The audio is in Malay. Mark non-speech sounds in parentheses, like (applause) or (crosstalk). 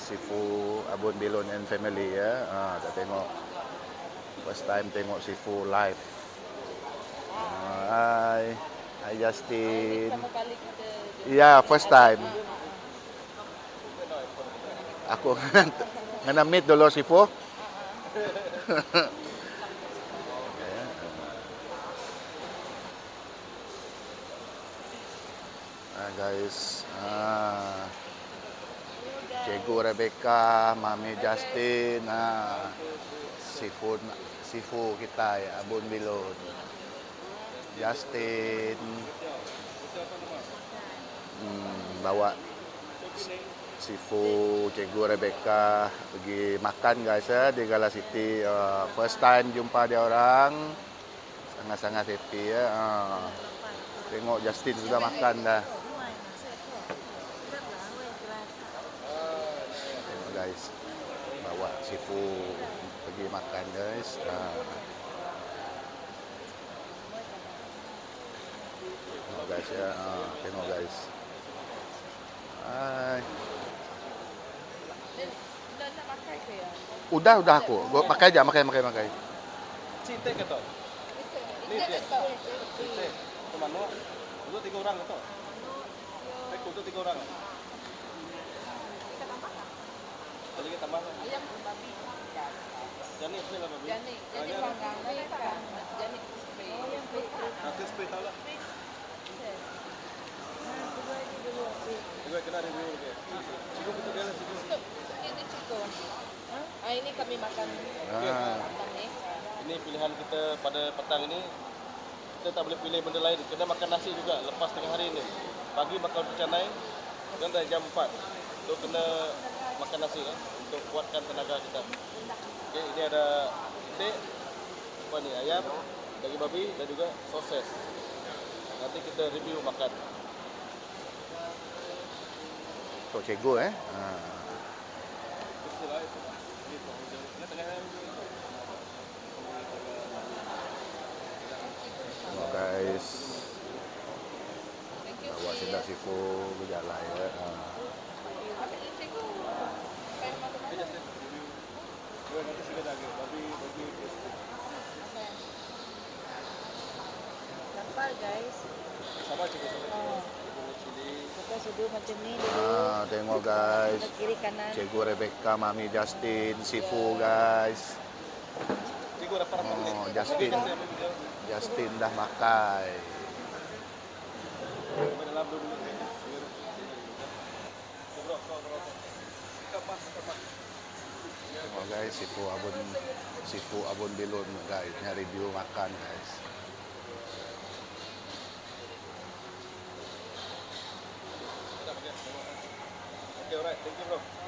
Sifu Abun Bilon and family ya. Ah, kita tengok first time tengok Sifu live. Ah, Hai. Hai Justin. Ya, first time. Aku (laughs) ngena meet dulu Sifu. (laughs) Ah guys, ah Cikgu Rebecca, Mami Justin, ah Sifu Sifu kita ya, Abun Bilon. Justin hmm, bawa Sifu Cikgu Rebecca pergi makan guys ya di Gala City. Uh, first time jumpa dia orang. Sangat-sangat happy ya. Uh, tengok Justin sudah makan dah. Tengok guys. Bawa Sifu pergi makan guys. Uh, tengok guys ya. Uh, tengok guys. Hai. dah nak pakai ke ya? Udah udah aku. Gua pakai aja, pakai pakai pakai. Cinta ke tu? Ni dia. Cinta. Teman lu. Untuk tiga orang tu. Baik untuk tiga orang. Tambah. Ayam babi. Jani boleh lah babi. Jani, jadi panggang ni kan. Jani spray. Nanti spray tahu lah. Juga kena review lagi. Cikgu betul dia lah cikgu. Ini cukup. Ah, ini kami makan Ah. makan ni. Ini pilihan kita pada petang ini. Kita tak boleh pilih benda lain. Kena makan nasi juga lepas tengah hari ini. Pagi makan pecanai. Dan dari jam 4. Itu kena makan nasi ya, untuk kuatkan tenaga kita. Okey, ini ada steak, apa ni ayam, daging babi dan juga sosis. Nanti kita review makan. Tok cikgu eh. Ha. Tengok guys. Thank you. Bawa sedap Sifu berjalan ya. Ha. Guys. sama sama cikgu. Oh, kita macam ni dulu. Ah, tengok guys. Kiri kanan. Cikgu Rebecca, Mami Justin, Sifu guys. Cikgu? Oh, Justin. Justin dah kapas. Tengok guys, Sifu Abun Sifu Abun Bilun guys. Ni review makan guys. Thank you, bro.